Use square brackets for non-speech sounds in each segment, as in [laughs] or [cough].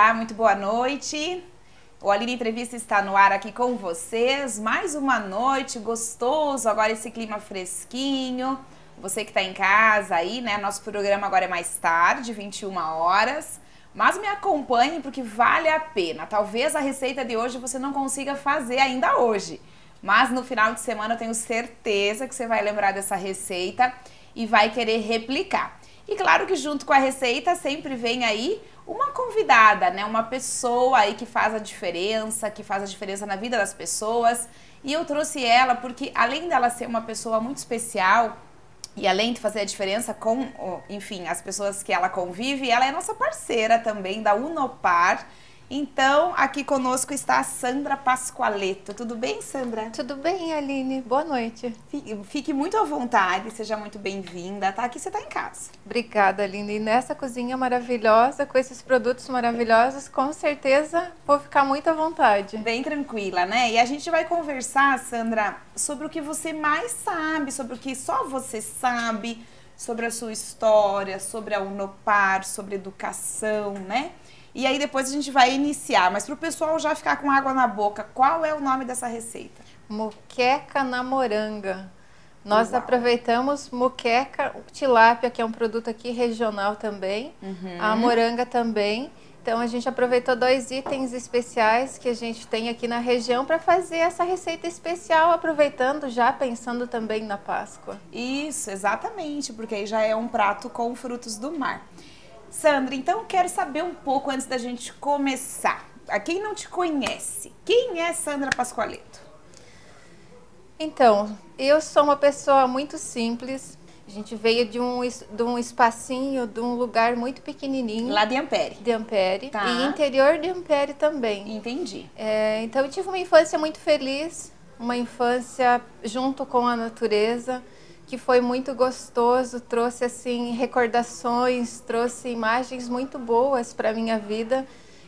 Olá, muito boa noite. O Aline Entrevista está no ar aqui com vocês. Mais uma noite gostoso, agora esse clima fresquinho. Você que está em casa aí, né? Nosso programa agora é mais tarde, 21 horas. Mas me acompanhe porque vale a pena. Talvez a receita de hoje você não consiga fazer ainda hoje. Mas no final de semana eu tenho certeza que você vai lembrar dessa receita e vai querer replicar. E claro que junto com a receita sempre vem aí uma convidada, né? Uma pessoa aí que faz a diferença, que faz a diferença na vida das pessoas. E eu trouxe ela porque além dela ser uma pessoa muito especial e além de fazer a diferença com, enfim, as pessoas que ela convive, ela é nossa parceira também da Unopar então, aqui conosco está a Sandra Pascoaleto. Tudo bem, Sandra? Tudo bem, Aline. Boa noite. Fique, fique muito à vontade, seja muito bem-vinda. Tá aqui, você está em casa. Obrigada, Aline. E nessa cozinha maravilhosa, com esses produtos maravilhosos, com certeza vou ficar muito à vontade. Bem tranquila, né? E a gente vai conversar, Sandra, sobre o que você mais sabe, sobre o que só você sabe, sobre a sua história, sobre a Unopar, sobre educação, né? E aí depois a gente vai iniciar. Mas para o pessoal já ficar com água na boca, qual é o nome dessa receita? Moqueca na moranga. Nós Uau. aproveitamos moqueca, tilápia, que é um produto aqui regional também, uhum. a moranga também. Então a gente aproveitou dois itens especiais que a gente tem aqui na região para fazer essa receita especial, aproveitando já pensando também na Páscoa. Isso, exatamente, porque aí já é um prato com frutos do mar. Sandra, então quero saber um pouco antes da gente começar. A quem não te conhece, quem é Sandra Pascoaleto? Então, eu sou uma pessoa muito simples. A gente veio de um, de um espacinho, de um lugar muito pequenininho. Lá de Ampere. De Ampere. Tá. E interior de Ampere também. Entendi. É, então, eu tive uma infância muito feliz, uma infância junto com a natureza que foi muito gostoso, trouxe assim recordações, trouxe imagens muito boas para minha vida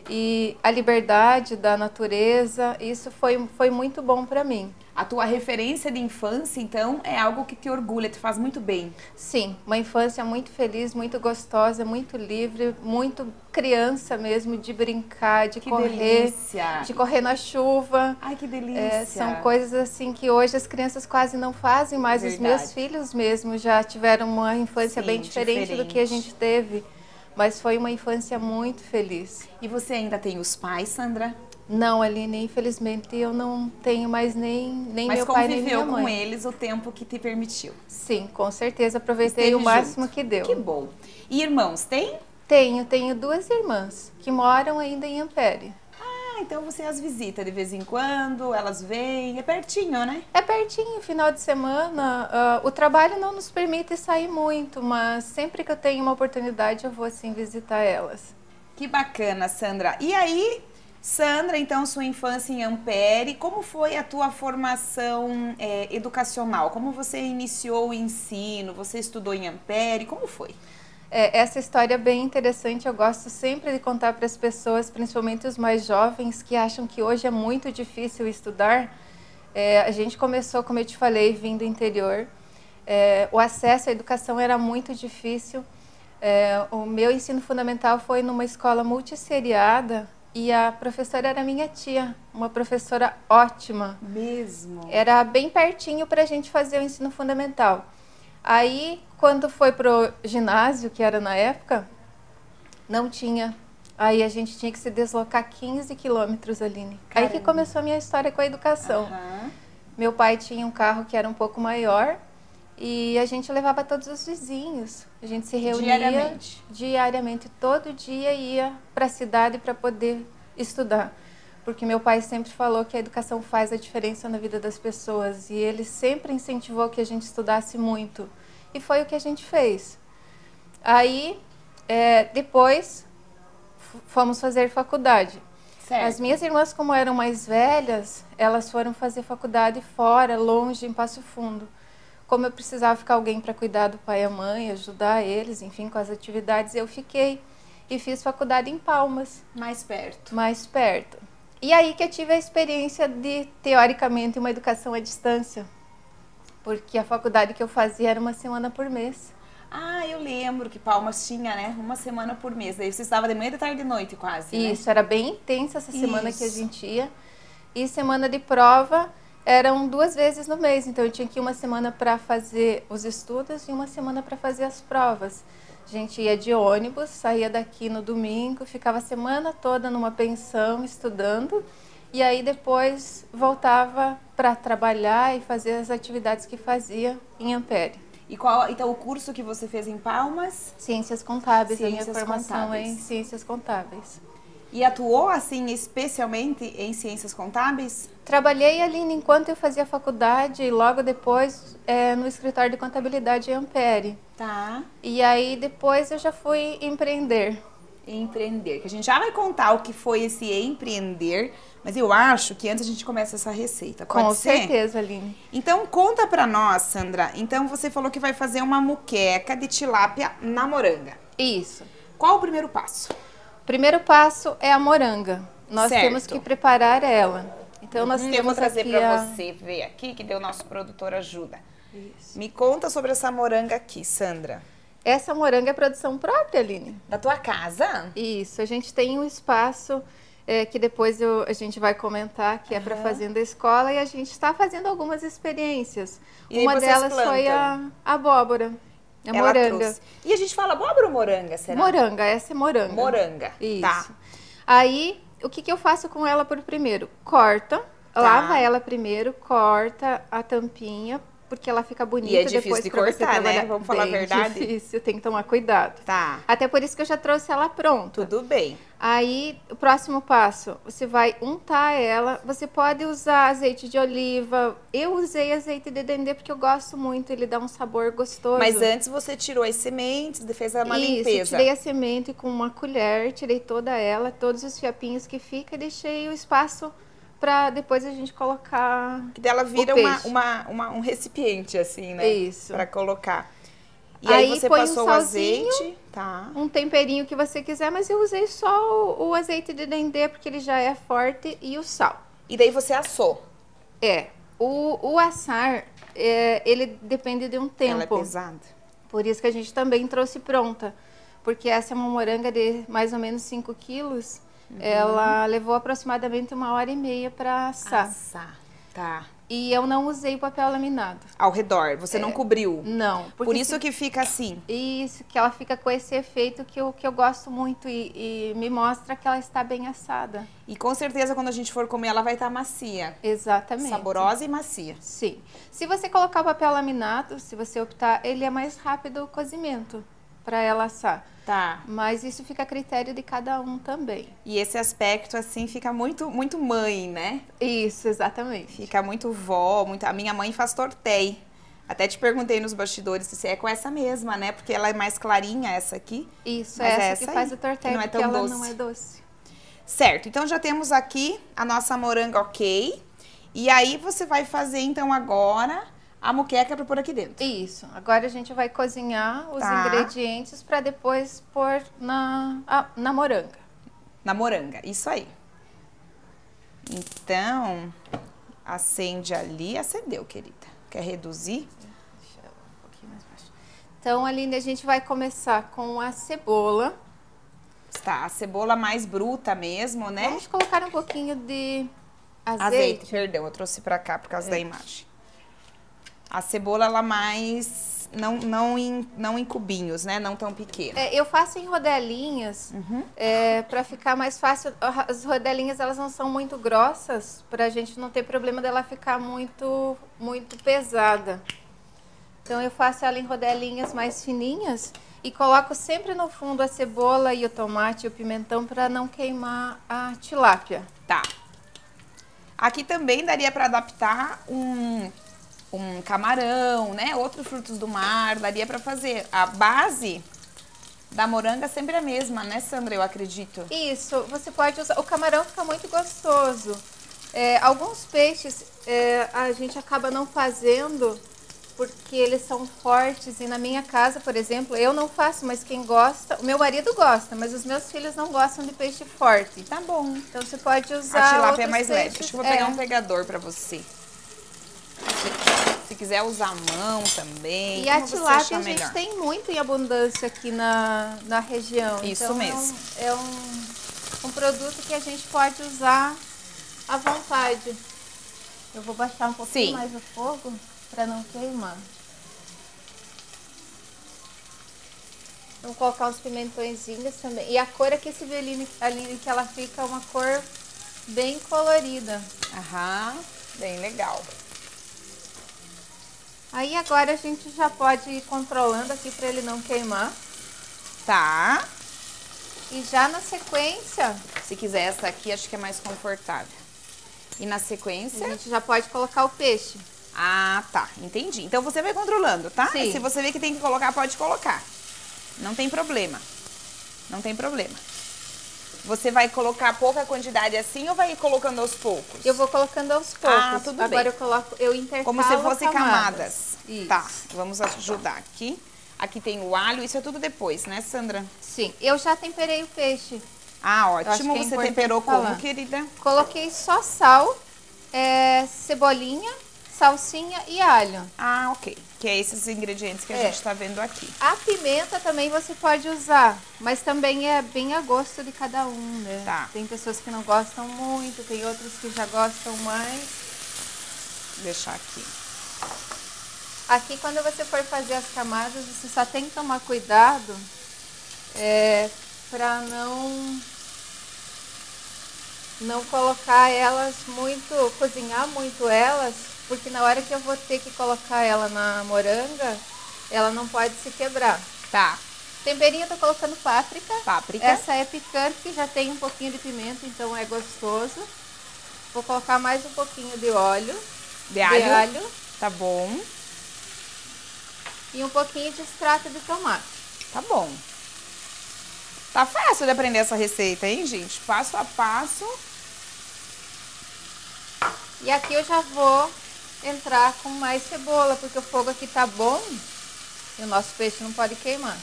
e a liberdade da natureza, isso foi, foi muito bom para mim. A tua referência de infância, então, é algo que te orgulha, te faz muito bem. Sim, uma infância muito feliz, muito gostosa, muito livre, muito criança mesmo, de brincar, de que correr, delícia. de correr na chuva. Ai, que delícia! É, são coisas assim que hoje as crianças quase não fazem, mas Verdade. os meus filhos mesmo já tiveram uma infância Sim, bem diferente, diferente do que a gente teve. Mas foi uma infância muito feliz. E você ainda tem os pais, Sandra? Não, Aline, infelizmente eu não tenho mais nem, nem meu pai nem minha mãe. Mas conviveu com eles o tempo que te permitiu? Sim, com certeza. Aproveitei Esteve o máximo junto. que deu. Que bom. E irmãos, tem? Tenho, tenho duas irmãs que moram ainda em Ampere. Então você as visita de vez em quando, elas vêm, é pertinho, né? É pertinho, final de semana. Uh, o trabalho não nos permite sair muito, mas sempre que eu tenho uma oportunidade eu vou assim visitar elas. Que bacana, Sandra. E aí, Sandra, então, sua infância em Ampere, como foi a tua formação é, educacional? Como você iniciou o ensino? Você estudou em Ampere? Como foi? É, essa história é bem interessante. Eu gosto sempre de contar para as pessoas, principalmente os mais jovens, que acham que hoje é muito difícil estudar. É, a gente começou, como eu te falei, vindo do interior. É, o acesso à educação era muito difícil. É, o meu ensino fundamental foi numa escola multisseriada e a professora era minha tia, uma professora ótima. Mesmo? Era bem pertinho para a gente fazer o ensino fundamental. Aí, quando foi pro ginásio, que era na época, não tinha. Aí a gente tinha que se deslocar 15 quilômetros, Aline. Caramba. Aí que começou a minha história com a educação. Uhum. Meu pai tinha um carro que era um pouco maior e a gente levava todos os vizinhos. A gente se reunia diariamente. Diariamente, todo dia ia para a cidade para poder estudar. Porque meu pai sempre falou que a educação faz a diferença na vida das pessoas e ele sempre incentivou que a gente estudasse muito. E foi o que a gente fez. Aí, é, depois, fomos fazer faculdade. Certo. As minhas irmãs, como eram mais velhas, elas foram fazer faculdade fora, longe, em Passo Fundo como eu precisava ficar alguém para cuidar do pai e a mãe, ajudar eles, enfim, com as atividades, eu fiquei e fiz faculdade em Palmas. Mais perto. Mais perto. E aí que eu tive a experiência de, teoricamente, uma educação à distância. Porque a faculdade que eu fazia era uma semana por mês. Ah, eu lembro que Palmas tinha, né? Uma semana por mês. Daí você estava de manhã, de tarde e de noite quase, né? Isso, era bem intensa essa semana Isso. que a gente ia. E semana de prova eram duas vezes no mês. Então eu tinha que ir uma semana para fazer os estudos e uma semana para fazer as provas. A gente ia de ônibus, saía daqui no domingo, ficava a semana toda numa pensão estudando. E aí depois voltava para trabalhar e fazer as atividades que fazia em Ampere. E qual, então, o curso que você fez em Palmas Ciências contábeis, a Ciências minha formação é em contábeis. ciências contábeis. e atuou, assim, especialmente em ciências contábeis? Trabalhei ali enquanto eu fazia faculdade e logo depois é, no escritório de contabilidade em Ampere. Tá. E aí depois eu já fui empreender. Empreender, que a gente já vai contar o que foi esse empreender, mas eu acho que antes a gente começa essa receita. Pode Com ser? certeza, Aline. Então conta pra nós, Sandra. Então você falou que vai fazer uma muqueca de tilápia na moranga. Isso. Qual o primeiro passo? O primeiro passo é a moranga. Nós Certo. temos que preparar ela. Então nós Hum, temos eu vou trazer pra a... você ver aqui, que deu nosso produtor ajuda. Isso. Me conta sobre essa moranga aqui, Sandra. Essa moranga é produção própria, Aline. Da tua casa? Isso, a gente tem um espaço é, que depois eu- a gente vai comentar que é para fazenda escola e a gente está fazendo algumas experiências. E Uma delas foi a, plantam? a abóbora, a Ela moranga. trouxe. E a gente fala abóbora ou moranga, será? Moranga, essa é moranga. Moranga. Isso. Tá. Aí, o que, que eu faço com ela por primeiro? Corta, Tá. lava ela primeiro, corta a tampinha, porque ela fica bonita E é difícil depois de cortar, né? Vamos falar a Bem verdade? [laughs] difícil, tem que tomar cuidado. Tá. Até por isso que eu já trouxe ela pronta. Tudo bem. Aí, o próximo passo, você vai untar ela. Você pode usar azeite de oliva. Eu usei azeite de dendê porque eu gosto muito, ele dá um sabor gostoso. Mas antes você tirou as sementes, fez uma Isso, limpeza. tirei a semente com uma colher, tirei toda ela, todos os fiapinhos que fica e deixei o espaço para depois a gente colocar. Que dela vira uma, uma, uma- um recipiente, assim, né? Isso. Pra colocar. E aí, Aí você põe um passou o azeite. Tá. Um temperinho que você quiser, mas eu usei só o, o azeite de dendê porque ele já é forte e o sal. E daí você assou. É, o, o assar, é, ele depende de um Ela é tempo. pesada. Por isso que a gente também trouxe pronta. Porque essa é uma moranga de mais ou menos 5 quilos. Uhum. Ela levou aproximadamente uma hora e meia para assar. Assar. Tá. E eu não usei papel laminado. Ao redor. Você não cobriu. Não. Por isso que fica assim. Isso, que ela fica com esse efeito que eu, que eu gosto muito e, e me mostra que ela está bem assada. E com certeza quando a gente for comer, ela vai estar macia. Exatamente. Saborosa e macia. Sim. Se você colocar o papel laminado, se você optar, ele é mais rápido o cozimento para ela assar. Tá. Mas isso fica a critério de cada um também. E esse aspecto, assim, fica muito, muito mãe, né? Isso, exatamente. Fica muito vó, muito... A minha mãe faz tortei. Até te perguntei nos bastidores se é com essa mesma, né? Porque ela é mais clarinha, essa aqui. Isso, Mas é essa essa que aí, faz o que tortelho, não é tão ela doce. não é doce. Certo, então já temos aqui a nossa moranga ok. E aí você vai fazer, então, agora a muqueca pra pôr aqui dentro. Isso. Agora a gente vai cozinhar os Tá. ingredientes para depois pôr na, a- na moranga. Na moranga, isso aí. Então, acende ali. Acendeu, querida. Quer reduzir? Deixa eu um pouquinho mais baixo. Então, Aline, a gente vai começar com a cebola. Tá, a cebola mais bruta mesmo, né? Vamos colocar um pouquinho de Azeite, azeite. perdão, eu trouxe pra cá por causa É. da imagem. A cebola, ela mais... Não, não, em, não em cubinhos, né? Não tão pequena. É, eu faço em rodelinhas Uhum. para ficar mais fácil. As rodelinhas elas não são muito grossas para a gente não ter problema dela ficar muito muito pesada. Então eu faço ela em rodelinhas mais fininhas e coloco sempre no fundo a cebola e o tomate e o pimentão para não queimar a tilápia. Tá. Aqui também daria pra adaptar um, um camarão, né? Outros frutos do mar, daria pra fazer. A base da moranga é sempre a mesma, né, Sandra? Eu acredito. Isso, você pode usar. O camarão fica muito gostoso. É, alguns peixes é, a gente acaba não fazendo porque eles são fortes. E na minha casa, por exemplo, eu não faço, mas quem gosta, o meu marido gosta, mas os meus filhos não gostam de peixe forte. Tá bom. Então você pode usar. A tilápia é mais leve. peixes. Deixa eu vou pegar É. um pegador pra você. Esse quiser usar a mão também. E a tilápia a gente tem muito em abundância aqui na, na região. Isso então mesmo. É, um, é um, um produto que a gente pode usar à vontade. Eu vou baixar um pouquinho Sim. mais o fogo para não queimar. Vou colocar uns pimentõezinhos também. E a cor aqui, esse ali, ali que ela fica uma cor bem colorida. Aham, bem legal. Aí agora a gente já pode ir controlando aqui para ele não queimar. Tá. E já na sequência, Se quiser essa aqui, acho que é mais confortável. E na a sequência... gente já pode colocar o peixe. Ah, tá. Entendi. Então você vai controlando, tá? Sim. Se você vê que tem que colocar, pode colocar. Não tem problema. Não tem problema. Você vai colocar pouca quantidade assim ou vai colocando aos poucos? Eu vou colocando aos poucos. Ah, tudo Agora bem. eu coloco, eu intercalo Como se fosse camadas. Isso. Tá, vamos ajudar aqui. Aqui tem o alho, isso é tudo depois, né, Sandra? Sim, eu já temperei o peixe. Ah, acho ótimo. é Você temperou falar. como, querida? Coloquei só sal, é, cebolinha, salsinha e alho. Ah, ok. Que é esses ingredientes que a É. gente tá vendo aqui. A pimenta também você pode usar, mas também é bem a gosto de cada um, né? Tá. Tem pessoas que não gostam muito, tem outras que já gostam mais. Vou deixar aqui. Aqui, quando você for fazer as camadas, você só tem que tomar cuidado é, para não não colocar elas muito, cozinhar muito elas, porque na hora que eu vou ter que colocar ela na moranga, ela não pode se quebrar. Tá. Temperinho eu tô colocando páprica. Páprica. Essa é picante, que já tem um pouquinho de pimenta, então é gostoso. Vou colocar mais um pouquinho de óleo, De alho. de alho Tá bom. e um pouquinho de extrato de tomate. Tá bom. Tá fácil de aprender essa receita, hein, gente? Passo a passo. E aqui eu já vou entrar com mais cebola, porque o fogo aqui tá bom e o nosso peixe não pode queimar.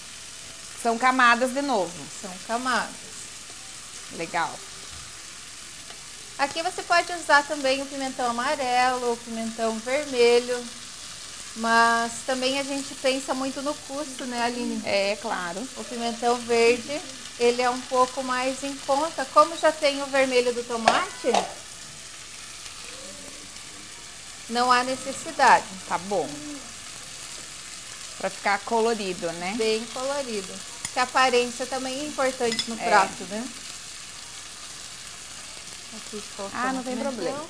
São camadas de novo. São camadas. Legal. Aqui você pode usar também o pimentão amarelo, o pimentão vermelho, mas também a gente pensa muito no custo, né, Aline? É, claro. O pimentão verde, ele é um pouco mais em conta. Como já tem o vermelho do tomate, não há necessidade. Tá bom. Pra ficar colorido, né? Bem colorido. Que a aparência também é importante no É. prato, né? Aqui Ah, não tem problema.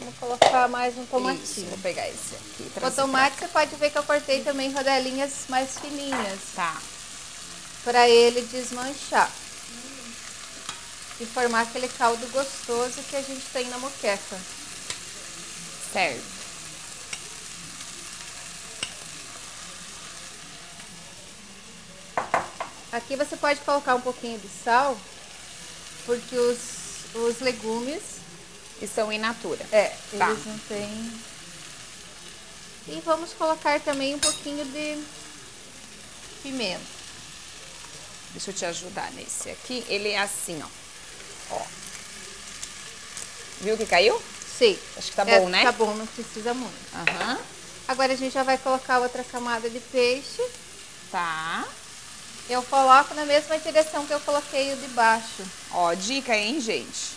Vou colocar mais um Isso, tomatinho. vou pegar esse aqui. O tomate você pode ver que eu cortei também rodelinhas mais fininhas, pra- Tá. para ele desmanchar. E formar aquele caldo gostoso que a gente tem na moqueca. Certo. Aqui você pode colocar um pouquinho de sal, porque os, os legumes, E são in natura. é, Tá. eles não têm. E vamos colocar também um pouquinho de pimenta. Deixa eu te ajudar nesse aqui. Ele é assim, ó. Ó. Viu que caiu? Sim. Acho que tá É, bom, né? Tá bom, não precisa muito. Aham. Agora a gente já vai colocar outra camada de peixe. Tá. Eu coloco na mesma direção que eu coloquei o de baixo. Ó, dica, hein, gente?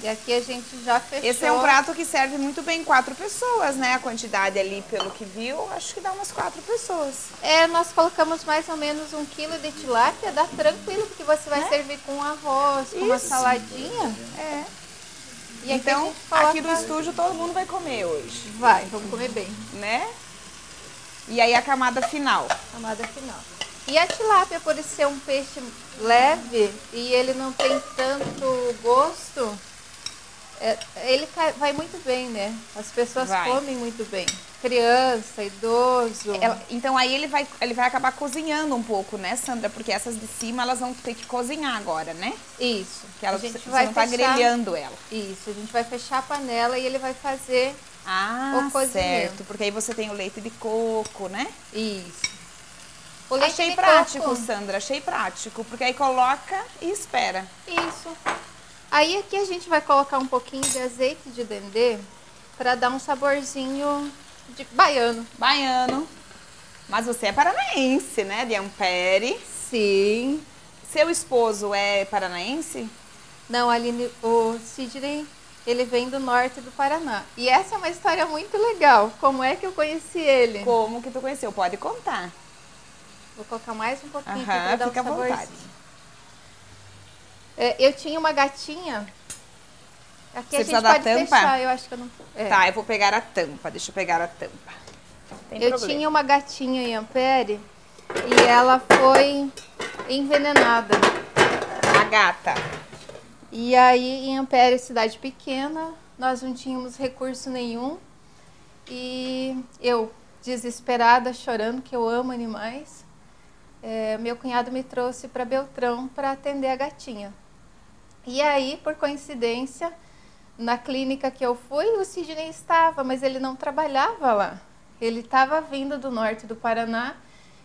E aqui a gente já fechou. Esse é um prato que serve muito bem quatro pessoas, né? A quantidade ali, pelo que viu, acho que dá umas quatro pessoas. É, nós colocamos mais ou menos um quilo de tilápia, dá tranquilo, porque você vai É? servir com arroz, com uma Isso. saladinha. É. E então, aqui no estúdio todo mundo vai comer hoje, Vai, vamos comer bem. né? E aí a camada final. Camada final. E a tilápia, por ser um peixe leve e ele não tem tanto gosto, é, ele vai muito bem, né? As pessoas Vai. comem muito bem. Criança, idoso. Ela- então aí ele vai, ele vai acabar cozinhando um pouco, né, Sandra? Porque essas de cima elas vão ter que cozinhar agora, né? Isso. Que ela, a gente você vai não tá grelhando ela. Isso, a gente vai fechar a panela e ele vai fazer Ah, O cozimento. certo. Porque aí você tem o leite de coco, né? isso. O leite Achei prático, coco. Sandra, achei prático. Porque aí coloca e espera. Isso. Aí aqui a gente vai colocar um pouquinho de azeite de dendê para dar um saborzinho de baiano. Baiano. Mas você é paranaense, né, de Ampere? Sim. Seu esposo é paranaense? Não, Aline, o Sidney, ele vem do norte do Paraná. E essa é uma história muito legal. Como é que eu conheci ele? Como que tu conheceu? Pode contar. Vou colocar mais um pouquinho Aham, aqui para dar um fica à saborzinho. vontade. É, eu tinha uma gatinha. Aqui Você a gente pode tampa? fechar, eu acho que eu não. é. Tá, eu vou pegar a tampa. Deixa eu pegar a tampa. Tem Eu problema. tinha uma gatinha em Ampere e ela foi envenenada. A gata. E aí em Ampere, cidade pequena, nós não tínhamos recurso nenhum. E eu, desesperada, chorando, que eu amo animais, é, meu cunhado me trouxe para Beltrão para atender a gatinha. E aí, por coincidência, na clínica que eu fui, o Sidney estava, mas ele não trabalhava lá. Ele estava vindo do norte do Paraná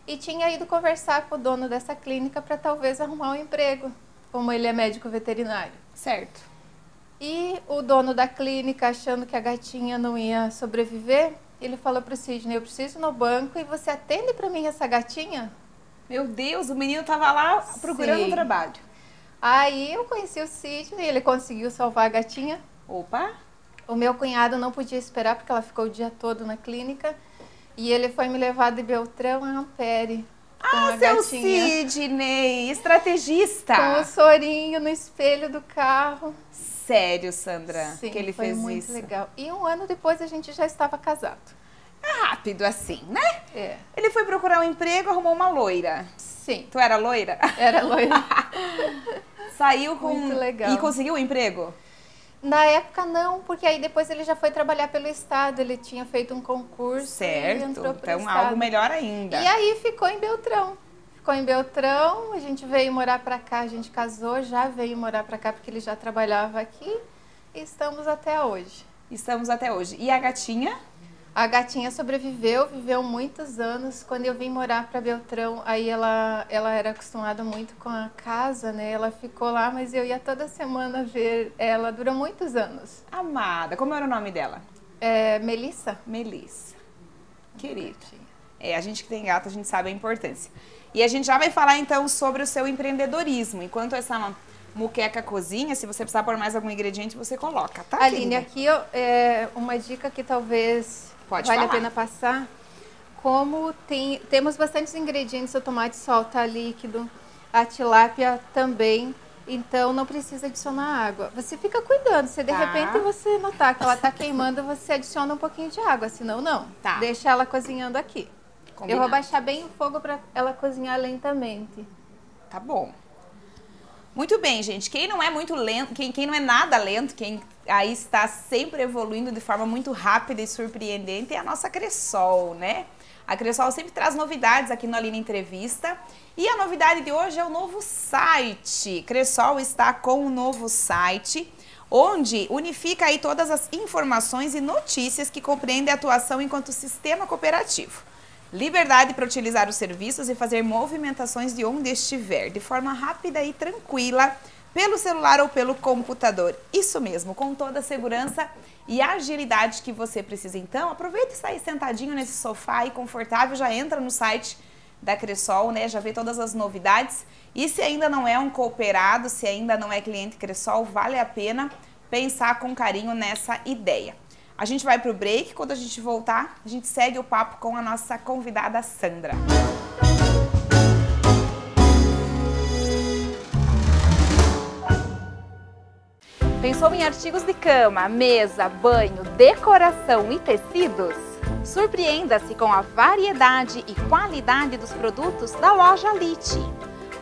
e tinha ido conversar com o dono dessa clínica para talvez arrumar um emprego, como ele é médico veterinário. Certo. E o dono da clínica, achando que a gatinha não ia sobreviver, ele falou para o Sidney: Eu preciso ir no banco e você atende para mim essa gatinha? Meu Deus, o menino tava lá procurando Sim. um trabalho. Aí eu conheci o Sidney, ele conseguiu salvar a gatinha. Opa. O meu cunhado não podia esperar porque ela ficou o dia todo na clínica. E ele foi me levar de Beltrão a Ampere. Ah, seu gatinha. Sidney, estrategista. Com o sorinho no espelho do carro. Sério, Sandra, Sim, que ele foi fez muito isso. legal. E um ano depois a gente já estava casado. É rápido assim, né? É, Ele foi procurar um emprego, arrumou uma loira. sim, Tu era loira? era loira. [laughs] Saiu com. Muito legal. E conseguiu um emprego? Na época não, porque aí depois ele já foi trabalhar pelo estado, ele tinha feito um concurso e Certo. Então, estado. algo melhor ainda. E aí ficou em Beltrão. Ficou em Beltrão, a gente veio morar pra cá, a gente casou, já veio morar pra cá porque ele já trabalhava aqui e estamos até hoje. Estamos até hoje. E a gatinha? A gatinha sobreviveu, viveu muitos anos. Quando eu vim morar para Beltrão, aí ela, ela era acostumada muito com a casa, né? Ela ficou lá, mas eu ia toda semana ver ela. Durou muitos anos. Amada. Como era o nome dela? É, Melissa? Melissa. Querida. É, a gente que tem gato, a gente sabe a importância. E a gente já vai falar então sobre o seu empreendedorismo. Enquanto essa muqueca cozinha, se você precisar pôr mais algum ingrediente, você coloca, tá? Aline, querida? aqui é uma dica que talvez Pode vale falar. a pena passar. Como tem, temos bastantes ingredientes, o tomate sol tá líquido, a tilápia também, então não precisa adicionar água. Você fica cuidando, se de Tá. repente você notar que ela tá queimando, você adiciona um pouquinho de água, senão não. Tá. Deixa ela cozinhando aqui. Eu Combinado. vou baixar bem o fogo para ela cozinhar lentamente. Tá bom. Muito bem, gente. Quem não é muito lento, quem, quem não é nada lento, quem aí está sempre evoluindo de forma muito rápida e surpreendente é a nossa Cressol, né? A Cressol sempre traz novidades aqui no Aline Entrevista. E a novidade de hoje é o novo site. Cressol está com um novo site onde unifica aí todas as informações e notícias que compreendem a atuação enquanto sistema cooperativo. Liberdade para utilizar os serviços e fazer movimentações de onde estiver, de forma rápida e tranquila, pelo celular ou pelo computador. Isso mesmo, com toda a segurança e agilidade que você precisa. Então, aproveita e aí sentadinho nesse sofá aí confortável, já entra no site da Cressol, né? Já vê todas as novidades. E se ainda não é um cooperado, se ainda não é cliente Cressol, vale a pena pensar com carinho nessa ideia. A gente vai pro break, quando a gente voltar, a gente segue o papo com a nossa convidada Sandra. Pensou em artigos de cama, mesa, banho, decoração e tecidos? Surpreenda-se com a variedade e qualidade dos produtos da loja Lite.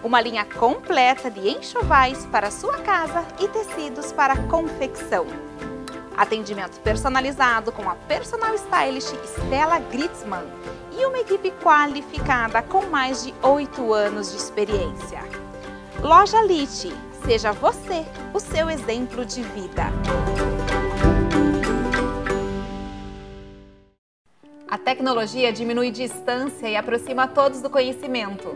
Uma linha completa de enxovais para sua casa e tecidos para confecção. Atendimento personalizado com a personal stylist Stella Gritzmann e uma equipe qualificada com mais de 8 anos de experiência. Loja Lite, seja você o seu exemplo de vida. A tecnologia diminui distância e aproxima todos do conhecimento.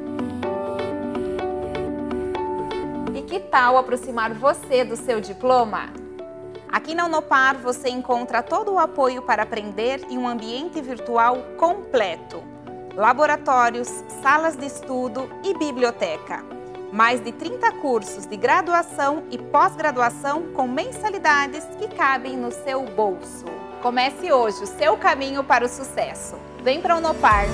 E Que tal aproximar você do seu diploma? Aqui na Unopar você encontra todo o apoio para aprender em um ambiente virtual completo. Laboratórios, salas de estudo e biblioteca. Mais de 30 cursos de graduação e pós-graduação com mensalidades que cabem no seu bolso. Comece hoje o seu caminho para o sucesso. Vem para a Unopar!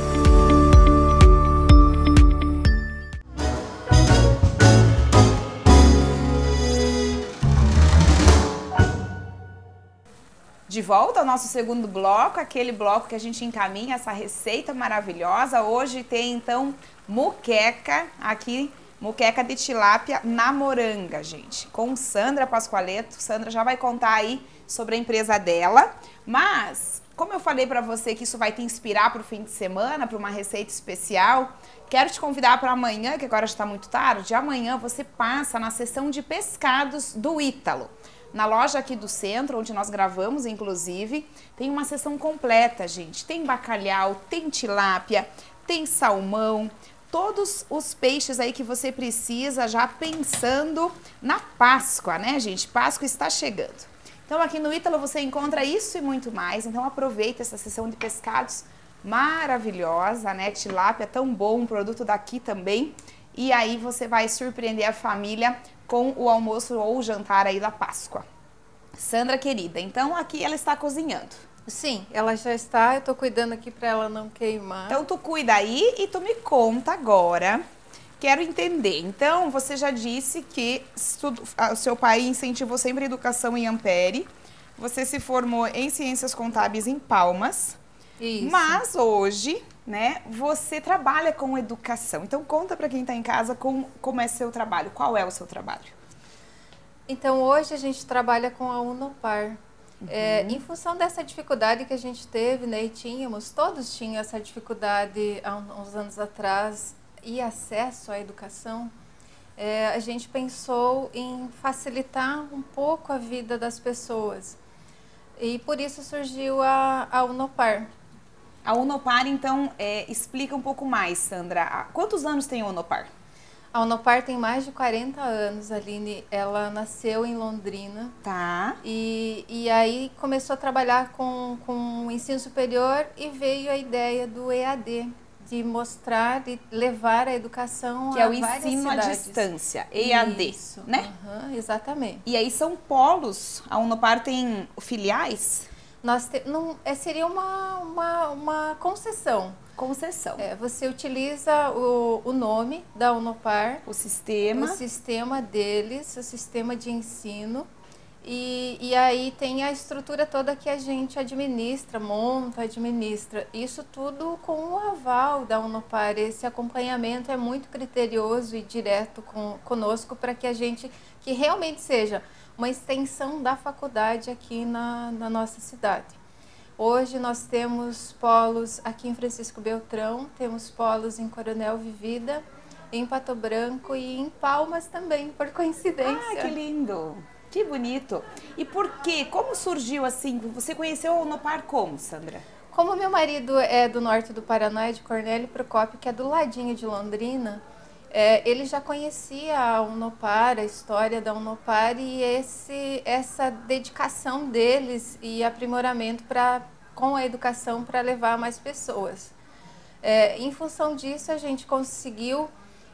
De volta ao nosso segundo bloco, aquele bloco que a gente encaminha essa receita maravilhosa. Hoje tem então muqueca aqui, muqueca de tilápia na moranga, gente, com Sandra Pascoaleto. Sandra já vai contar aí sobre a empresa dela, mas como eu falei para você que isso vai te inspirar para o fim de semana, para uma receita especial, quero te convidar para amanhã, que agora já está muito tarde. Amanhã você passa na sessão de pescados do Ítalo na loja aqui do centro, onde nós gravamos, inclusive, tem uma sessão completa, gente. Tem bacalhau, tem tilápia, tem salmão, todos os peixes aí que você precisa já pensando na Páscoa, né, gente? Páscoa está chegando. Então aqui no Ítalo você encontra isso e muito mais. Então aproveita essa sessão de pescados maravilhosa, né? Tilápia tão bom, um produto daqui também. E aí você vai surpreender a família com o almoço ou o jantar aí da Páscoa. Sandra querida, então aqui ela está cozinhando. Sim, ela já está, eu estou cuidando aqui para ela não queimar. Então tu cuida aí e tu me conta agora. Quero entender. Então, você já disse que o seu pai incentivou sempre a educação em Ampere. Você se formou em ciências contábeis em Palmas. Isso. Mas hoje, né, você trabalha com educação. Então conta para quem está em casa como, como é seu trabalho, qual é o seu trabalho? Então hoje a gente trabalha com a Unopar. Uhum. É, em função dessa dificuldade que a gente teve, né, e tínhamos, todos tinham essa dificuldade há uns anos atrás e acesso à educação, é, a gente pensou em facilitar um pouco a vida das pessoas. E por isso surgiu a, a Unopar. A Unopar, então, é, explica um pouco mais, Sandra. Quantos anos tem a Unopar? A Unopar tem mais de 40 anos, Aline. Ela nasceu em Londrina. Tá. E, e aí começou a trabalhar com, com o ensino superior e veio a ideia do EAD, de mostrar e levar a educação que é o ensino cidades. à distância, EAD, Isso. né? Uhum, exatamente. E aí são polos. A Unopar tem filiais? Nós te, não, é, seria uma, uma, uma concessão. Concessão. É, você utiliza o, o nome da Unopar, o sistema, o sistema deles, o sistema de ensino, e, e aí tem a estrutura toda que a gente administra, monta, administra. Isso tudo com o aval da Unopar. Esse acompanhamento é muito criterioso e direto com, conosco para que a gente, que realmente seja uma extensão da faculdade aqui na, na nossa cidade. Hoje nós temos polos aqui em Francisco Beltrão, temos polos em Coronel Vivida, em Pato Branco e em Palmas também, por coincidência. Ah, que lindo! Que bonito! E por quê? Como surgiu assim? Você conheceu o Unopar como, Sandra? Como meu marido é do norte do Paraná, é de Cornélio Procópio, que é do ladinho de Londrina, é, ele já conhecia a Unopar, a história da Unopar e esse, essa dedicação deles e aprimoramento pra, com a educação para levar mais pessoas. É, em função disso, a gente conseguiu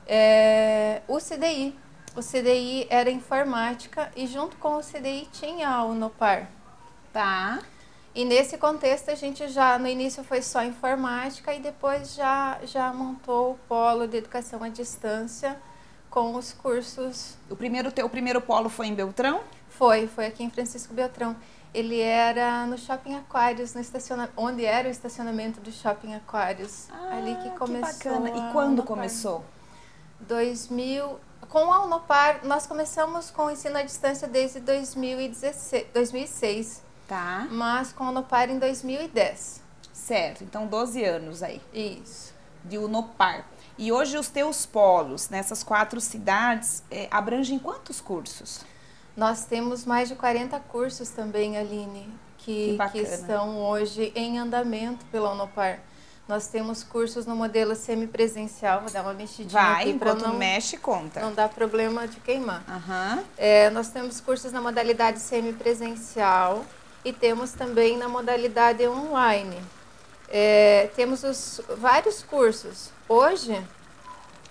é, o CDI. O CDI era informática e junto com o CDI tinha a Unopar. Tá. E nesse contexto a gente já, no início foi só informática e depois já, já montou o polo de educação à distância com os cursos. O primeiro, teu, primeiro polo foi em Beltrão? Foi, foi aqui em Francisco Beltrão. Ele era no Shopping Aquários, no estacionamento, onde era o estacionamento do Shopping Aquários. Ah, ali que começou. Que bacana. E quando começou? 2000, com a Unopar, nós começamos com o ensino à distância desde 2016, 2006. Tá. Mas com a Unopar em 2010. Certo, então 12 anos aí. Isso. De Unopar. E hoje os teus polos nessas quatro cidades é, abrangem quantos cursos? Nós temos mais de 40 cursos também, Aline, que, que, que estão hoje em andamento pela Unopar. Nós temos cursos no modelo semipresencial, vou dar uma mexidinha Vai, aqui enquanto não, mexe, conta. não dar problema de queimar. Aham. É, nós temos cursos na modalidade semipresencial e temos também na modalidade online. É, temos os, vários cursos. Hoje,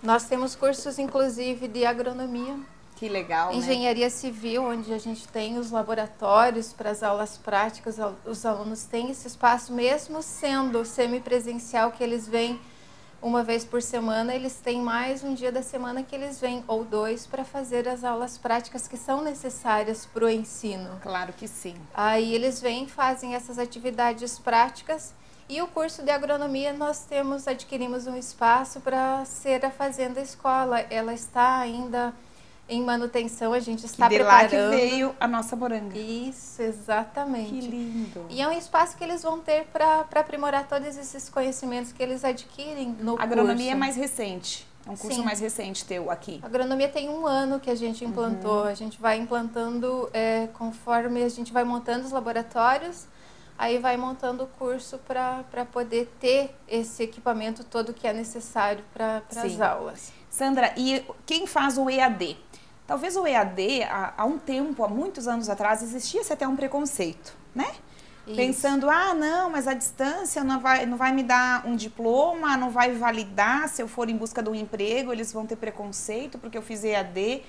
nós temos cursos, inclusive, de agronomia, Que legal, né? engenharia civil, onde a gente tem os laboratórios para as aulas práticas. Os alunos têm esse espaço, mesmo sendo semipresencial, que eles vêm uma vez por semana, eles têm mais um dia da semana que eles vêm, ou dois, para fazer as aulas práticas que são necessárias para o ensino. Claro que sim. Aí eles vêm, fazem essas atividades práticas e o curso de agronomia nós temos, adquirimos um espaço para ser a fazenda escola. Ela está ainda em manutenção, a gente Que está de lá que preparando. veio a nossa moranga. Isso, exatamente. Que lindo. E é um espaço que eles vão ter para aprimorar todos esses conhecimentos que eles adquirem no A agronomia curso. é mais recente. É um curso Sim. mais recente teu aqui. A agronomia tem um ano que a gente implantou. A gente vai implantando é, conforme a gente vai montando os laboratórios, aí vai montando o curso para poder ter esse equipamento todo que é necessário para as aulas. Sandra, e quem faz o EAD? Talvez o EAD, há, há um tempo, há muitos anos atrás, existia-se até um preconceito, né? Isso. Pensando, ah, não, mas a distância não vai, não vai me dar um diploma, não vai validar se eu for em busca de um emprego, eles vão ter preconceito porque eu fiz EAD.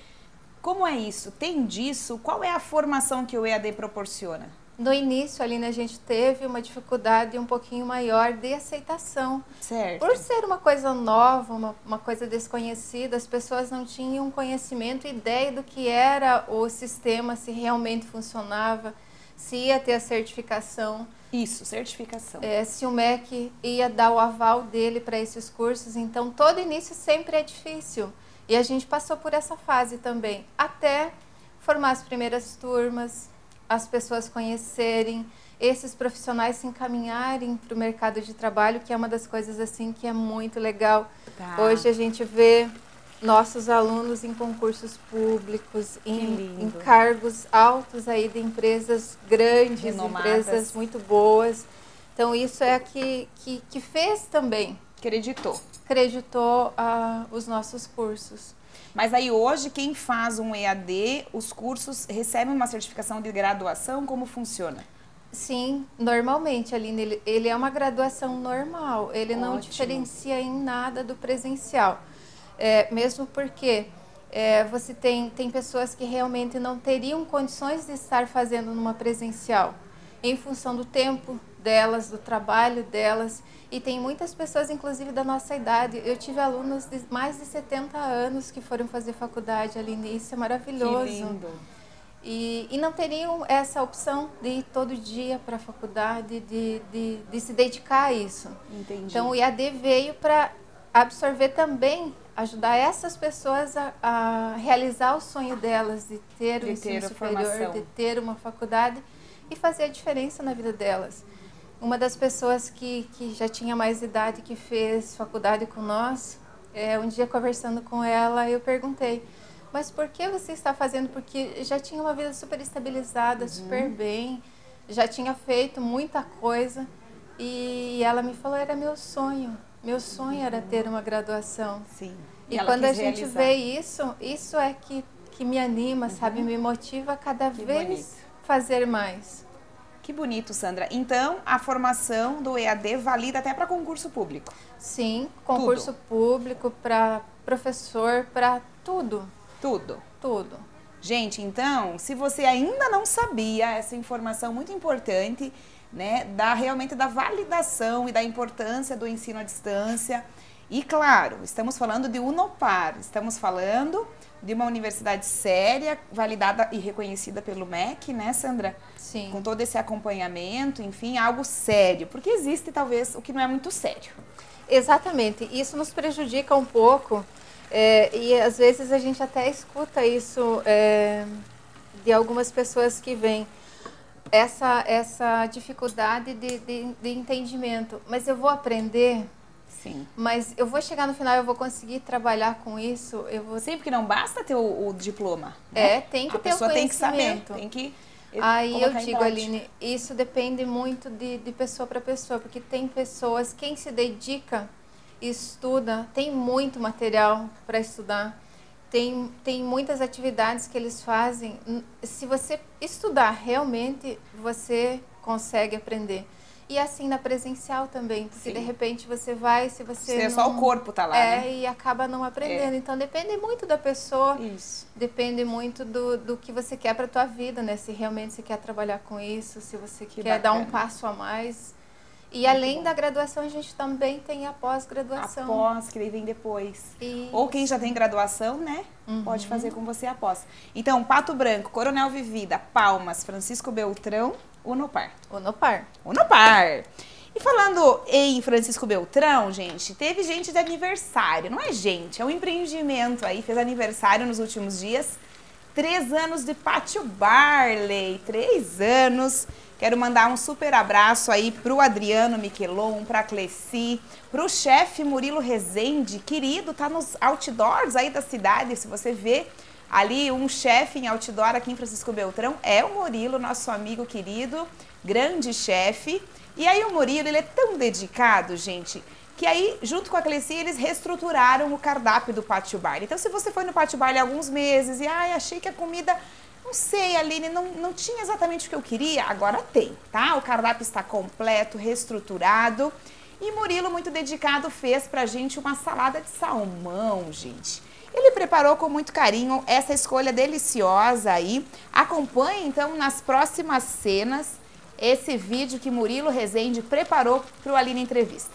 Como é isso? Tem disso? Qual é a formação que o EAD proporciona? No início, ali, né, a gente teve uma dificuldade um pouquinho maior de aceitação. Certo. Por ser uma coisa nova, uma, uma coisa desconhecida, as pessoas não tinham conhecimento, ideia do que era o sistema, se realmente funcionava, se ia ter a certificação, Isso, certificação. eh, se o MEC ia dar o aval dele para esses cursos. Então, todo início sempre é difícil. E a gente passou por essa fase também, até formar as primeiras turmas, as pessoas conhecerem, esses profissionais se encaminharem para o mercado de trabalho, que é uma das coisas assim que é muito legal. Tá. Hoje a gente vê nossos alunos em concursos públicos, em, em cargos altos aí de empresas grandes, Renomadas. empresas muito boas. Então isso é que, que, que fez também, Acreditou. acreditou ah, os nossos cursos. Mas aí hoje, quem faz um EAD, os cursos recebem uma certificação de graduação? Como funciona? Sim, normalmente, Aline, ele, ele é uma graduação normal, ele não Ótimo. diferencia em nada do presencial. É, mesmo porque é, você tem, tem pessoas que realmente não teriam condições de estar fazendo numa presencial, em função do tempo delas, do trabalho delas. E tem muitas pessoas, inclusive da nossa idade. Eu tive alunos de mais de 70 anos que foram fazer faculdade, Aline, isso é maravilhoso. Que lindo. E, e não teriam essa opção de ir todo dia para a faculdade, de, de, de se dedicar a isso. Entendi. Então o IAD veio para absorver também, ajudar essas pessoas a, a realizar o sonho delas de ter De o ensino superior, de ter uma faculdade e fazer a diferença na vida delas. Uma das pessoas que, que já tinha mais idade, que fez faculdade com nós, é, um dia conversando com ela, eu perguntei, mas por que você está fazendo? Porque já tinha uma vida super estabilizada, super bem, já tinha feito muita coisa. E ela me falou, era meu sonho. Meu sonho era ter uma graduação. Sim. E, ela quando a gente realizar. vê isso, isso é que, que me anima, sabe? Me motiva a cada Que vez bonito. fazer mais. Que bonito, Sandra. Então, a formação do EAD valida até para concurso público. Sim, concurso público, para professor, para tudo, Tudo. tudo. Gente, então, se você ainda não sabia essa informação muito importante, né, da realmente da validação e da importância do ensino à distância. E claro, estamos falando de Unopar, estamos falando de uma universidade séria, validada e reconhecida pelo MEC, né, Sandra? Sim. Com todo esse acompanhamento, enfim, algo sério, porque existe talvez o que não é muito sério. Exatamente. Isso nos prejudica um pouco é, e às vezes a gente até escuta isso é, de algumas pessoas que vêm. Essa, essa dificuldade de, de, de entendimento. Mas eu vou aprender, Sim. mas eu vou chegar no final, eu vou conseguir trabalhar com isso. Eu vou Sim, porque não basta ter o, o diploma. né? É, tem que a ter o pessoa tem que saber, conhecimento. tem que Aí eu digo, Aline, isso depende muito de, de pessoa para pessoa, porque tem pessoas, quem se dedica, estuda, tem muito material para estudar, tem, tem muitas atividades que eles fazem. Se você estudar realmente, você consegue aprender. E assim na presencial também, porque Sim. de repente você vai, se você. Se é só o corpo tá lá. É, né? e acaba não aprendendo. É. Então depende muito da pessoa. Isso. Depende muito do, do que você quer para tua vida, né? Se realmente você quer trabalhar com isso, se você que quer bacana. dar um passo a mais. E muito além bom. da graduação, a gente também tem a pós-graduação. A pós, que daí vem depois. Isso. Ou quem já tem graduação, né? Uhum. Pode fazer com você a pós. Então, Pato Branco, Coronel Vivida, Palmas, Francisco Beltrão, Unopar. Unopar. Unopar. E falando em Francisco Beltrão, gente, teve gente de aniversário. Não é gente, é um empreendimento aí. Fez aniversário nos últimos dias. Três anos de Pátio Barley. Três anos. Quero mandar um super abraço aí pro Adriano Miquelon, pra Cleci, pro chefe Murilo Rezende, querido, tá nos outdoors aí da cidade, se você vê ali um chefe em outdoor aqui em Francisco Beltrão, é o Murilo, nosso amigo querido, grande chefe. E aí o Murilo, ele é tão dedicado, gente, que aí, junto com a Cleci, eles reestruturaram o cardápio do Pátio Bar. Então, se você foi no Pátio Bar há alguns meses e, ai, achei que a comida, não sei, Aline, não, não tinha exatamente o que eu queria, agora tem, tá? O cardápio está completo, reestruturado. E Murilo, muito dedicado, fez pra gente uma salada de salmão, gente. Ele preparou com muito carinho essa escolha deliciosa aí. Acompanhe então nas próximas cenas esse vídeo que Murilo Rezende preparou para o Aline Entrevista.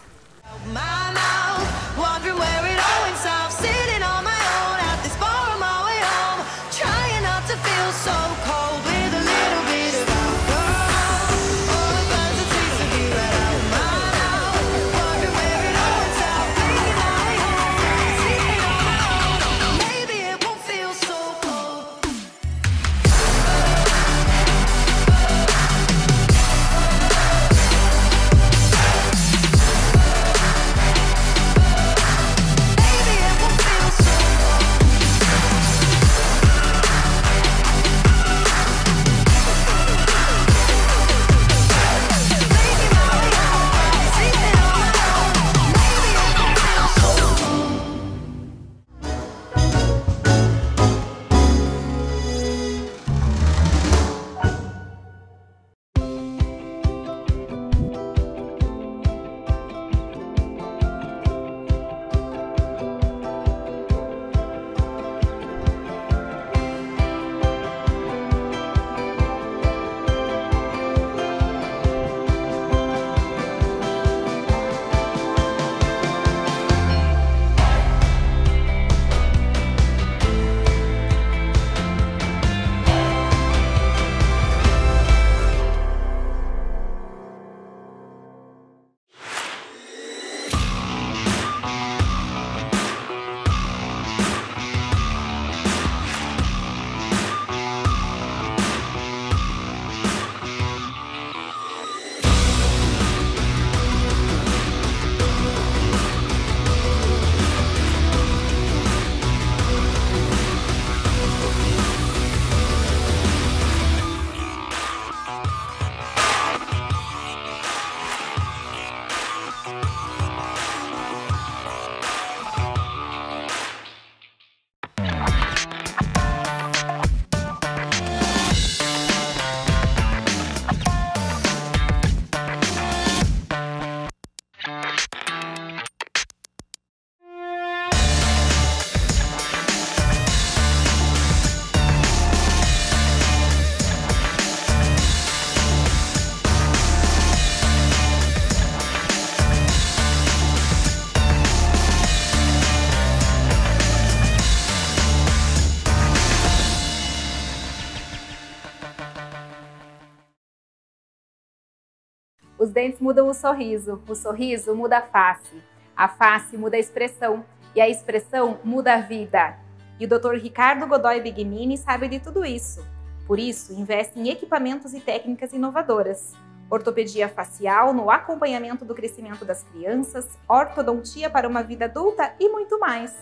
Dentes mudam o sorriso, o sorriso muda a face, a face muda a expressão e a expressão muda a vida. E o Dr. Ricardo Godoy Bignini sabe de tudo isso. Por isso, investe em equipamentos e técnicas inovadoras. Ortopedia facial no acompanhamento do crescimento das crianças, ortodontia para uma vida adulta e muito mais.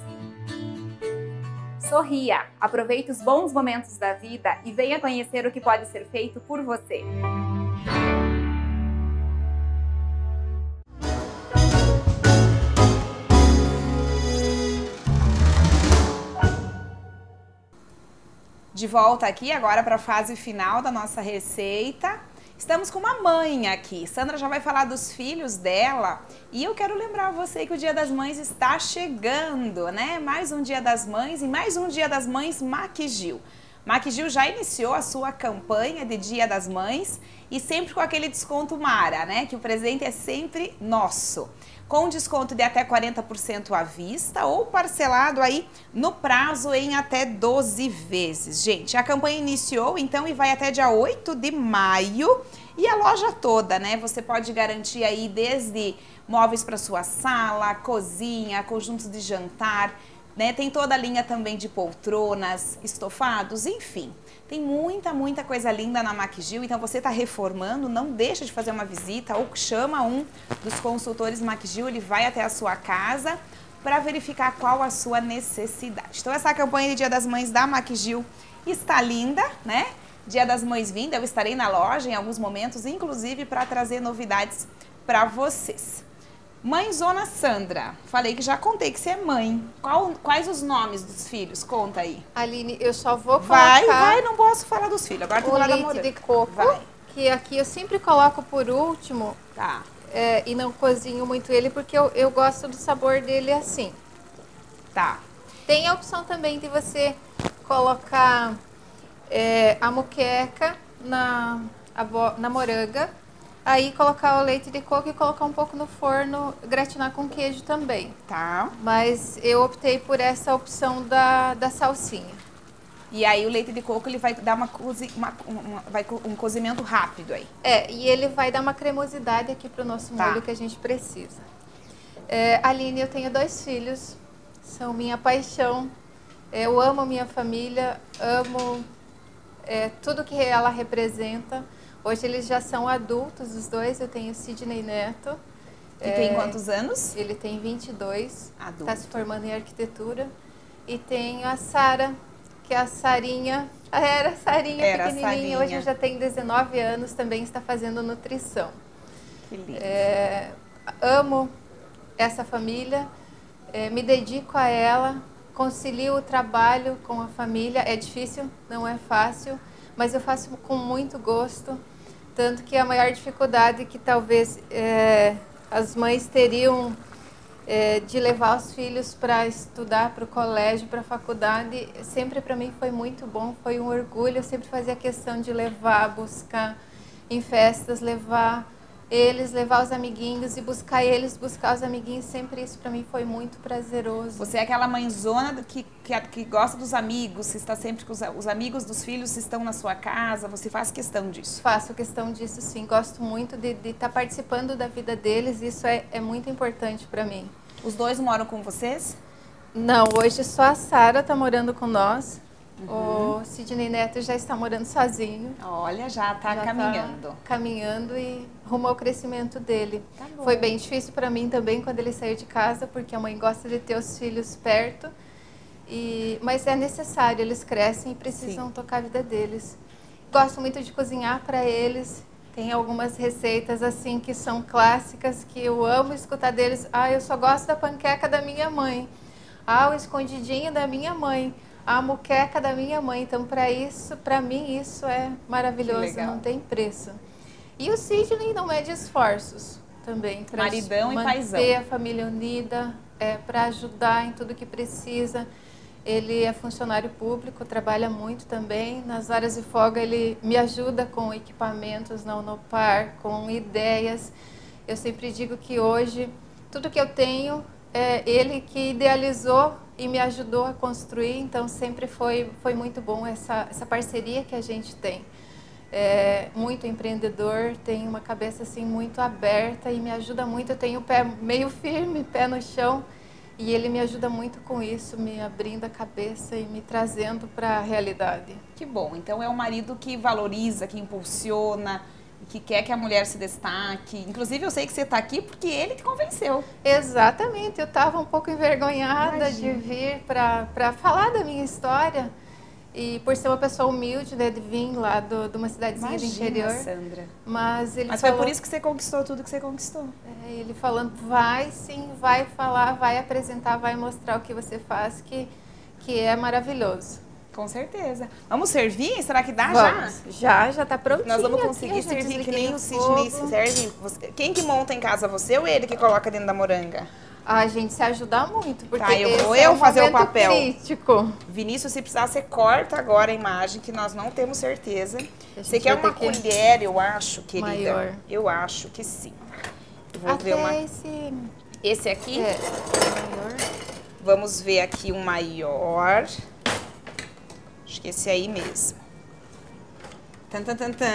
Sorria, aproveite os bons momentos da vida e venha conhecer o que pode ser feito por você. De volta aqui agora para a fase final da nossa receita. Estamos com uma mãe aqui. Sandra já vai falar dos filhos dela. E eu quero lembrar você que o Dia das Mães está chegando, né? Mais um Dia das Mães e mais um Dia das Mães Maquigil. Maquigil já iniciou a sua campanha de Dia das Mães e sempre com aquele desconto Mara, né? Que o presente é sempre nosso com desconto de até 40% à vista ou parcelado aí no prazo em até 12 vezes. Gente, a campanha iniciou então e vai até dia 8 de maio e a loja toda, né? Você pode garantir aí desde móveis para sua sala, cozinha, conjuntos de jantar, né? Tem toda a linha também de poltronas, estofados, enfim. Tem muita, muita coisa linda na Maquigil, então você está reformando, não deixa de fazer uma visita ou chama um dos consultores Maquigil, ele vai até a sua casa para verificar qual a sua necessidade. Então essa campanha de Dia das Mães da Maquigil está linda, né? Dia das Mães vindo, eu estarei na loja em alguns momentos, inclusive para trazer novidades para vocês. Mãezona Sandra, falei que já contei que você é mãe. Qual, quais os nomes dos filhos? Conta aí. Aline, eu só vou colocar... Vai, vai, não posso falar dos filhos. Agora tu o leite de coco, vai. que aqui eu sempre coloco por último. Tá. É, e não cozinho muito ele, porque eu, eu gosto do sabor dele assim. Tá. Tem a opção também de você colocar é, a moqueca na, a, na moranga Aí colocar o leite de coco e colocar um pouco no forno, gratinar com queijo também. Tá. Mas eu optei por essa opção da, da salsinha. E aí o leite de coco ele vai dar uma, cozi, uma, uma vai um cozimento rápido aí. É, e ele vai dar uma cremosidade aqui pro nosso tá. molho que a gente precisa. É, Aline, eu tenho dois filhos, são minha paixão. É, eu amo minha família, amo é, tudo que ela representa. Hoje eles já são adultos, os dois. Eu tenho Sidney Neto. Que é, tem quantos anos? Ele tem 22. Adulto. Está se formando em arquitetura. E tenho a Sara, que é a Sarinha. Era a Sarinha Era pequenininha. Sarinha. Hoje já tem 19 anos, também está fazendo nutrição. Que lindo. É, amo essa família, é, me dedico a ela, concilio o trabalho com a família. É difícil, não é fácil, mas eu faço com muito gosto. Tanto que a maior dificuldade que talvez é, as mães teriam é, de levar os filhos para estudar para o colégio, para a faculdade, sempre para mim foi muito bom, foi um orgulho. Eu sempre fazia questão de levar, buscar em festas, levar eles, levar os amiguinhos e buscar eles, buscar os amiguinhos, sempre isso para mim foi muito prazeroso. Você é aquela mãezona que, que, que gosta dos amigos, você está sempre com os, os, amigos dos filhos estão na sua casa, você faz questão disso? Faço questão disso sim, gosto muito de estar tá participando da vida deles, isso é, é muito importante para mim. Os dois moram com vocês? Não, hoje só a Sara está morando com nós, Uhum. O Sidney Neto já está morando sozinho. Olha, já está caminhando. Tá caminhando e rumo ao crescimento dele. Tá Foi bem difícil para mim também quando ele saiu de casa, porque a mãe gosta de ter os filhos perto. E, mas é necessário, eles crescem e precisam Sim. tocar a vida deles. Gosto muito de cozinhar para eles. Tem algumas receitas assim que são clássicas que eu amo escutar deles. Ah, eu só gosto da panqueca da minha mãe. Ah, o escondidinho da minha mãe a muqueca da minha mãe. Então, para isso, para mim, isso é maravilhoso, não tem preço. E o Sidney não mede esforços também para Maridão manter e paizão. a família unida, é, para ajudar em tudo que precisa. Ele é funcionário público, trabalha muito também. Nas horas de folga, ele me ajuda com equipamentos na Unopar, com ideias. Eu sempre digo que hoje, tudo que eu tenho, é ele que idealizou e me ajudou a construir, então sempre foi, foi muito bom essa, essa parceria que a gente tem. É muito empreendedor, tem uma cabeça assim muito aberta e me ajuda muito. Eu tenho o pé meio firme, pé no chão, e ele me ajuda muito com isso, me abrindo a cabeça e me trazendo para a realidade. Que bom. Então é um marido que valoriza, que impulsiona, que quer que a mulher se destaque. Inclusive, eu sei que você está aqui porque ele te convenceu. Exatamente. Eu estava um pouco envergonhada Imagina. de vir para falar da minha história. E por ser uma pessoa humilde, né, de vir lá do, de uma cidadezinha Imagina, do interior. Sandra. Mas ele Mas falou, foi por isso que você conquistou tudo que você conquistou. É, ele falando, vai sim, vai falar, vai apresentar, vai mostrar o que você faz, que, que é maravilhoso. Com certeza. Vamos servir? Será que dá vamos. já? Já, já tá prontinho. Nós vamos conseguir servir que nem o Sidney serve. Quem que monta em casa, você ou ele que coloca dentro da moranga? A gente se ajuda muito, porque tá, eu vou é eu um fazer o papel. Crítico. Vinícius, se precisar, você corta agora a imagem, que nós não temos certeza. Você quer uma que... colher, eu acho, querida? Maior. Eu acho que sim. Eu vou Até ver uma... esse... Esse aqui? É, maior. Vamos ver aqui o maior. Acho que esse aí mesmo. Tan, tan, tan, tan.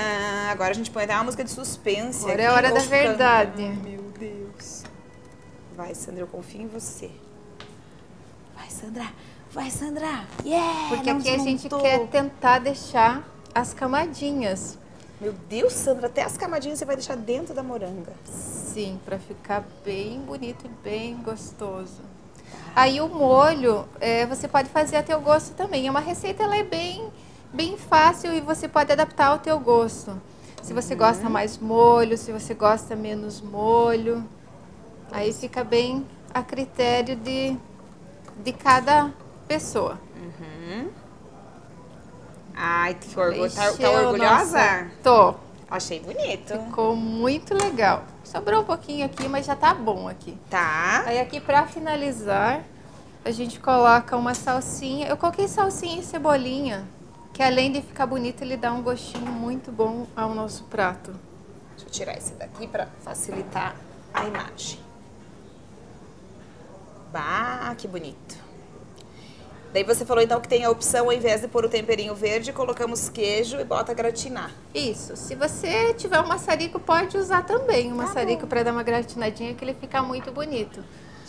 Agora a gente põe até uma música de suspense. Agora aqui, é a hora da verdade. Meu Deus. Vai, Sandra, eu confio em você. Vai, Sandra. Vai, Sandra. Yeah! Porque aqui a gente quer tentar deixar as camadinhas. Meu Deus, Sandra, até as camadinhas você vai deixar dentro da moranga. Sim, para ficar bem bonito e bem gostoso. Aí o molho, é, você pode fazer a teu gosto também. É uma receita, ela é bem, bem fácil e você pode adaptar ao teu gosto. Se você uhum. gosta mais molho, se você gosta menos molho. Aí fica bem a critério de, de cada pessoa. Uhum. Ai, que orgulho. Tá, tá orgulhosa? Nossa, tô. Achei bonito. Ficou muito legal. Sobrou um pouquinho aqui, mas já tá bom aqui. Tá. Aí aqui pra finalizar, a gente coloca uma salsinha. Eu coloquei salsinha e cebolinha, que além de ficar bonito, ele dá um gostinho muito bom ao nosso prato. Deixa eu tirar esse daqui para facilitar a imagem. Bah, que bonito. Daí você falou então que tem a opção, ao invés de pôr o temperinho verde, colocamos queijo e bota gratinar. Isso. Se você tiver um maçarico, pode usar também o tá maçarico para dar uma gratinadinha que ele fica muito bonito.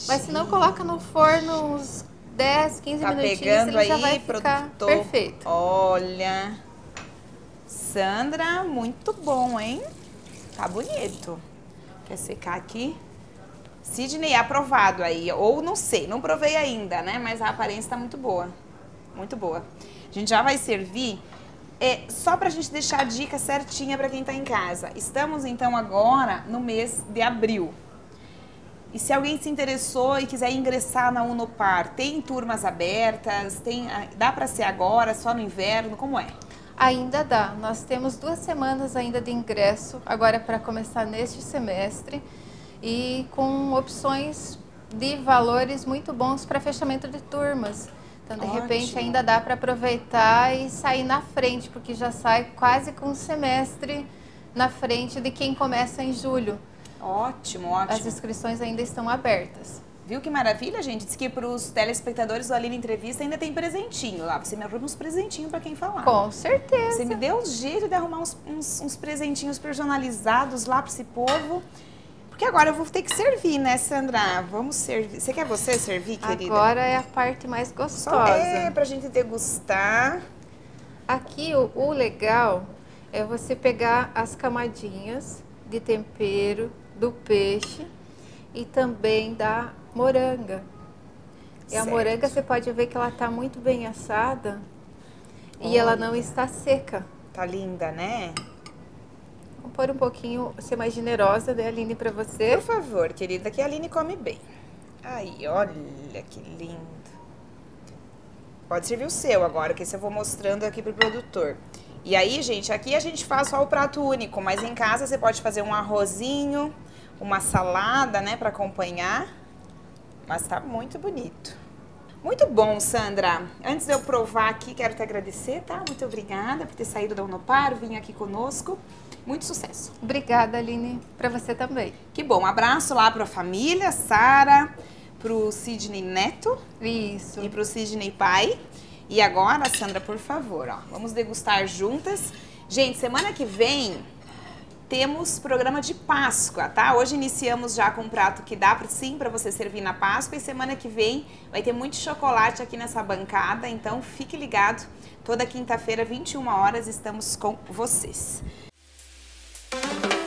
Mas se não, coloca no forno uns 10, 15 tá minutinhos, pegando ele aí, já vai ficar produtor. perfeito. Olha. Sandra, muito bom, hein? Tá bonito. Quer secar aqui? Sidney, aprovado aí. Ou não sei, não provei ainda, né? Mas a aparência tá muito boa. Muito boa. A gente já vai servir. É, só pra gente deixar a dica certinha para quem tá em casa. Estamos então agora no mês de abril. E se alguém se interessou e quiser ingressar na Unopar, tem turmas abertas? Tem, ah, dá para ser agora, só no inverno? Como é? Ainda dá. Nós temos duas semanas ainda de ingresso, agora para começar neste semestre e com opções de valores muito bons para fechamento de turmas. Então, de Ótimo. repente, ainda dá para aproveitar e sair na frente, porque já sai quase com um semestre na frente de quem começa em julho. Ótimo, ótimo. As inscrições ainda estão abertas. Viu que maravilha, gente? Diz que para os telespectadores do Aline Entrevista ainda tem presentinho lá. Você me arruma uns presentinhos para quem falar. Com certeza. Você me deu um jeito de arrumar uns, uns, uns presentinhos personalizados lá para esse povo. Porque agora eu vou ter que servir, né, Sandra? Vamos servir. Você quer você servir, querida? Agora é a parte mais gostosa. Só é pra gente degustar. Aqui o, o legal é você pegar as camadinhas de tempero do peixe e também da moranga. E certo. a moranga você pode ver que ela está muito bem assada Olha. e ela não está seca. Tá linda, né? Pôr um pouquinho, ser mais generosa, né, Aline, para você? Por favor, querida, que a Aline come bem. Aí, olha que lindo. Pode servir o seu agora, que esse eu vou mostrando aqui pro produtor. E aí, gente, aqui a gente faz só o prato único, mas em casa você pode fazer um arrozinho, uma salada, né, para acompanhar. Mas tá muito bonito. Muito bom, Sandra. Antes de eu provar aqui, quero te agradecer, tá? Muito obrigada por ter saído da Unopar, vir aqui conosco. Muito sucesso. Obrigada, Aline. Para você também. Que bom. Um abraço lá para a família, Sara, para o Sidney Neto. Isso. E para o Sidney Pai. E agora, Sandra, por favor, ó, vamos degustar juntas. Gente, semana que vem temos programa de Páscoa, tá? Hoje iniciamos já com um prato que dá sim para você servir na Páscoa e semana que vem vai ter muito chocolate aqui nessa bancada, então fique ligado. Toda quinta-feira, 21 horas, estamos com vocês. thank you